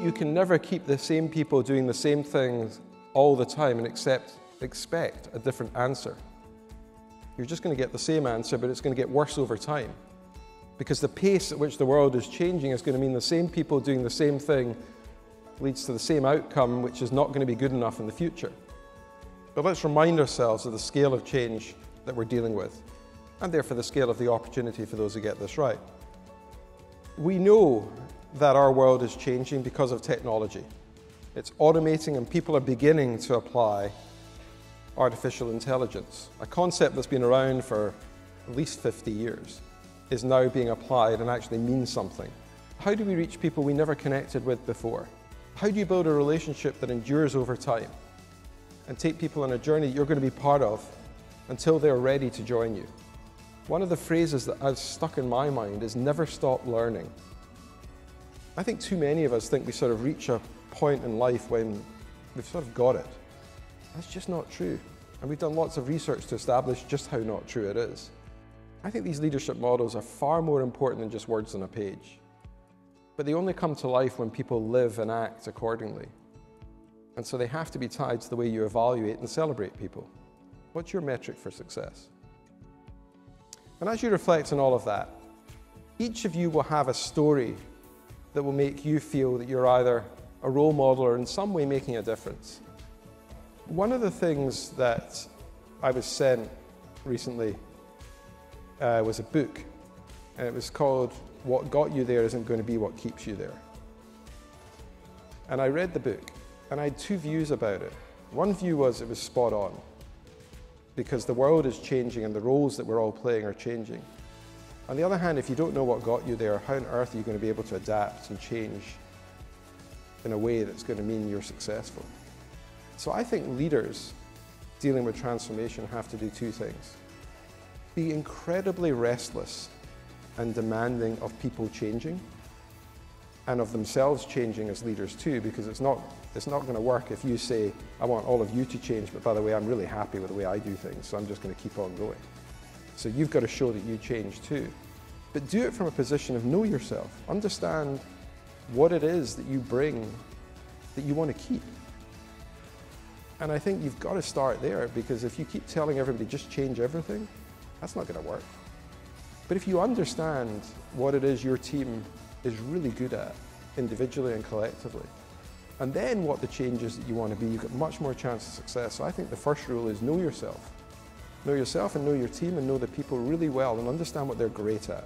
You can never keep the same people doing the same things all the time and accept, expect a different answer. You're just going to get the same answer, but it's going to get worse over time. Because the pace at which the world is changing is going to mean the same people doing the same thing leads to the same outcome, which is not going to be good enough in the future. But let's remind ourselves of the scale of change that we're dealing with, and therefore the scale of the opportunity for those who get this right. We know that our world is changing because of technology. It's automating, and people are beginning to apply artificial intelligence. A concept that's been around for at least 50 years is now being applied and actually means something. How do we reach people we never connected with before? How do you build a relationship that endures over time and take people on a journey you're going to be part of until they're ready to join you? One of the phrases that has stuck in my mind is never stop learning. I think too many of us think we sort of reach a point in life when we've sort of got it. That's just not true. And we've done lots of research to establish just how not true it is. I think these leadership models are far more important than just words on a page. But they only come to life when people live and act accordingly. And so they have to be tied to the way you evaluate and celebrate people. What's your metric for success? And as you reflect on all of that, each of you will have a story that will make you feel that you're either a role model or in some way making a difference. One of the things that I was sent recently uh, was a book, and it was called What Got You There Isn't Going to Be What Keeps You There. And I read the book, and I had two views about it. One view was it was spot on, because the world is changing and the roles that we're all playing are changing. On the other hand, if you don't know what got you there, how on earth are you going to be able to adapt and change in a way that's going to mean you're successful? So I think leaders dealing with transformation have to do two things. Be incredibly restless and demanding of people changing and of themselves changing as leaders too, because it's not, it's not going to work if you say, I want all of you to change, but by the way, I'm really happy with the way I do things, so I'm just going to keep on going. So you've got to show that you change too. But do it from a position of know yourself. Understand what it is that you bring that you want to keep. And I think you've got to start there because if you keep telling everybody just change everything, that's not going to work. But if you understand what it is your team is really good at, individually and collectively, and then what the changes that you want to be, you've got much more chance of success. So I think the first rule is know yourself. Know yourself and know your team and know the people really well and understand what they're great at.